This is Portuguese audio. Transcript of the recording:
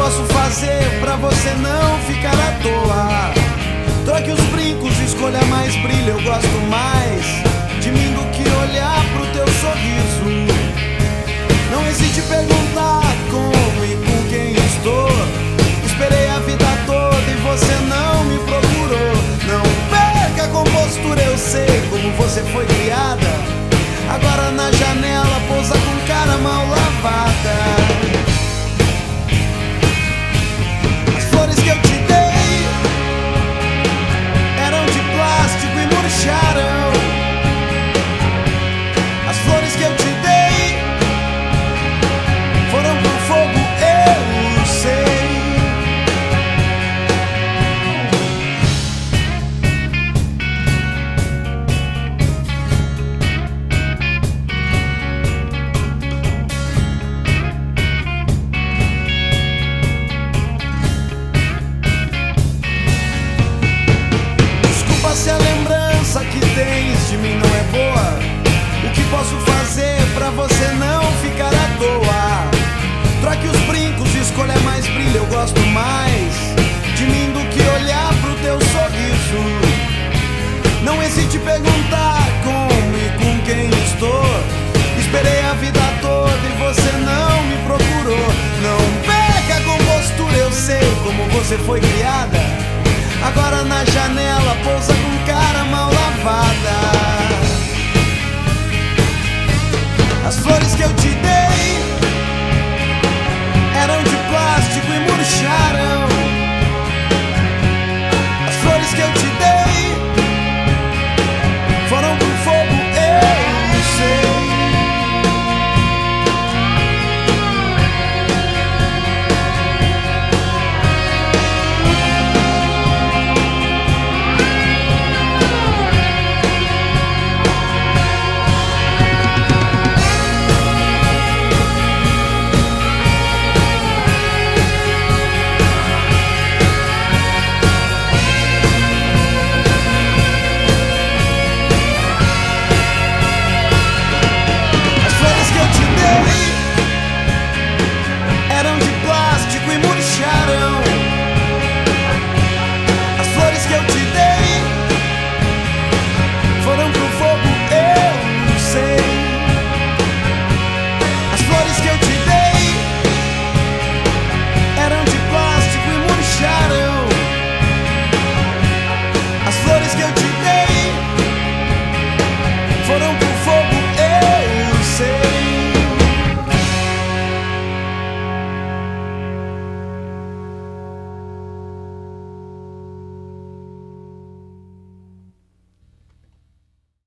posso fazer pra você não ficar à toa? Troque os brincos, escolha mais brilho, eu gosto mais de mim do que olhar pro teu sorriso. Não hesite perguntar como e com quem estou. Esperei a vida toda e você não me procurou. Não perca a compostura, eu sei como você foi foi criada. Agora na janela pousa